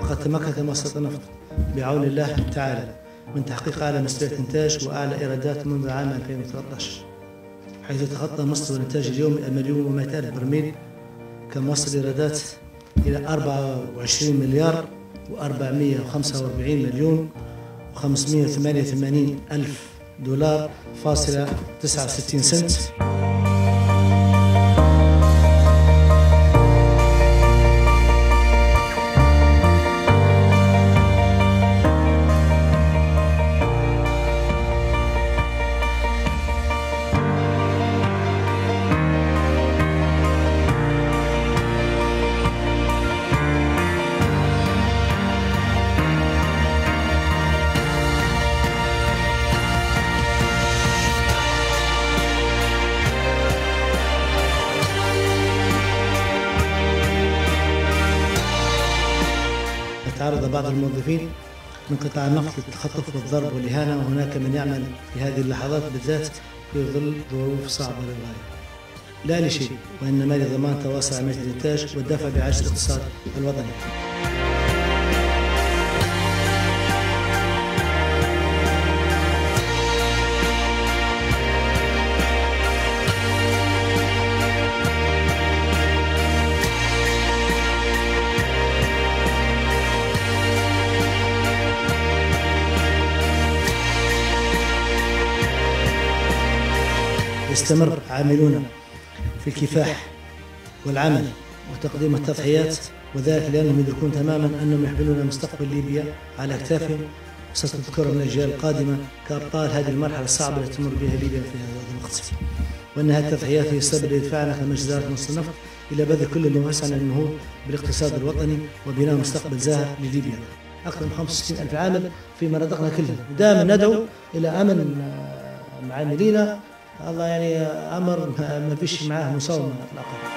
وقد تمكنت مؤسسة النفط بعون الله تعالى من تحقيق أعلى مستويات إنتاج وأعلى إيرادات منذ عام 2013 حيث تخطى مستوى الإنتاج اليومي المليون و ألف برميل كما وصل الإيرادات إلى 24 مليار و445 مليون و588 ألف دولار فاصلة 69 سنت. تعرض بعض الموظفين من قطاع النفط للتخطف والضرب والإهانة وهناك من يعمل في هذه اللحظات بالذات في ظل ظروف صعبة للغاية. لا لشيء وإنما لضمان تواصل عملية الإنتاج والدفع بعجز الاقتصاد الوطني. يستمر عاملون في الكفاح والعمل وتقديم التضحيات وذلك لأنهم يدركون تماما أنهم يحملون مستقبل ليبيا على أكتافهم ستذكرهم الأجيال القادمة كأبطال هذه المرحلة الصعبة التي تمر بها ليبيا في هذا الوقت. وأن هذه التضحيات هي السبب الذي دفعنا كما جزيرة نصر النفط إلى بذل كل ما وسعنا للنهوض بالاقتصاد الوطني وبناء مستقبل زاهر لليبيا. أكثر من 65 ألف عامل في مناطقنا كلها دائما ندعو إلى أمن معاملينا الله يعني أمر ما فيش معاه مساومه اطلاقا.